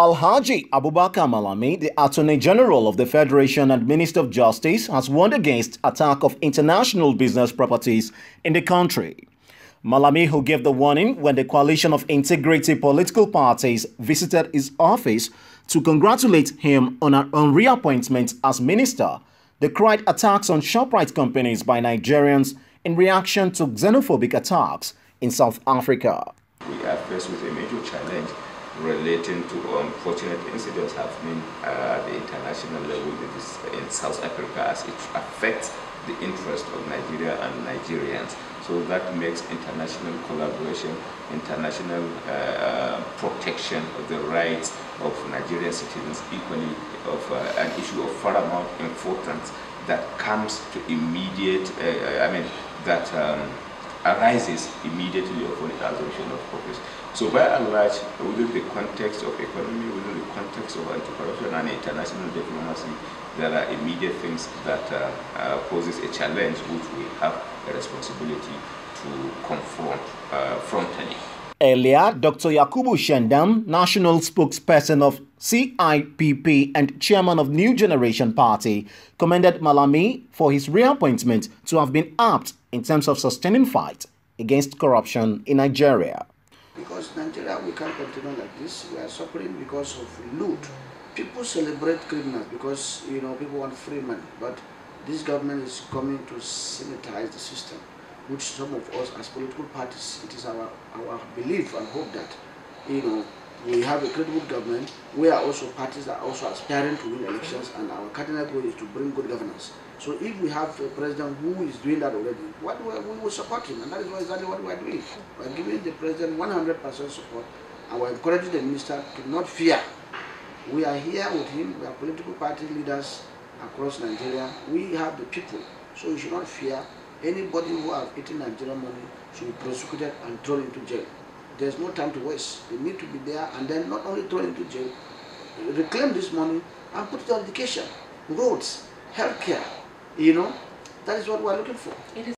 Alhaji Abubakar Malami, the Attorney General of the Federation and Minister of Justice, has warned against attack of international business properties in the country. Malami, who gave the warning when the coalition of integrity political parties visited his office to congratulate him on, a, on reappointment as minister, decried attacks on Shoprite companies by Nigerians in reaction to xenophobic attacks in South Africa. We are faced with a major challenge relating to unfortunate incidents happening at the international level in South Africa as it affects the interest of Nigeria and Nigerians. So that makes international collaboration, international uh, protection of the rights of Nigerian citizens equally of uh, an issue of paramount importance that comes to immediate, uh, I mean, that um, arises immediately upon the assumption of office. So by and large, within the context of economy, within the context of anti-corruption and international diplomacy, there are immediate things that uh, uh, poses a challenge which we have a responsibility to confront uh, frontally. Earlier, Dr. Yakubu Shendam, national spokesperson of CIPP and chairman of New Generation Party, commended Malami for his reappointment to have been apt in terms of sustaining fight against corruption in Nigeria. Because Nigeria, we can't continue like this. We are suffering because of loot. People celebrate criminals because, you know, people want free money. But this government is coming to sanitize the system, which some of us as political parties, it is our, our belief and hope that, you know, we have a credible government. We are also parties that are also aspiring to win elections, and our cardinal goal is to bring good governance. So if we have a president who is doing that already, what we, we will support him, and that is exactly what we are doing. We are giving the president 100% support, and we are encouraging the minister to not fear. We are here with him. We are political party leaders across Nigeria. We have the people, so you should not fear. Anybody who has eaten Nigerian money should be prosecuted and thrown into jail. There's no time to waste. They need to be there and then not only thrown into jail, reclaim this money and put it on education, roads, healthcare. You know, that is what we're looking for.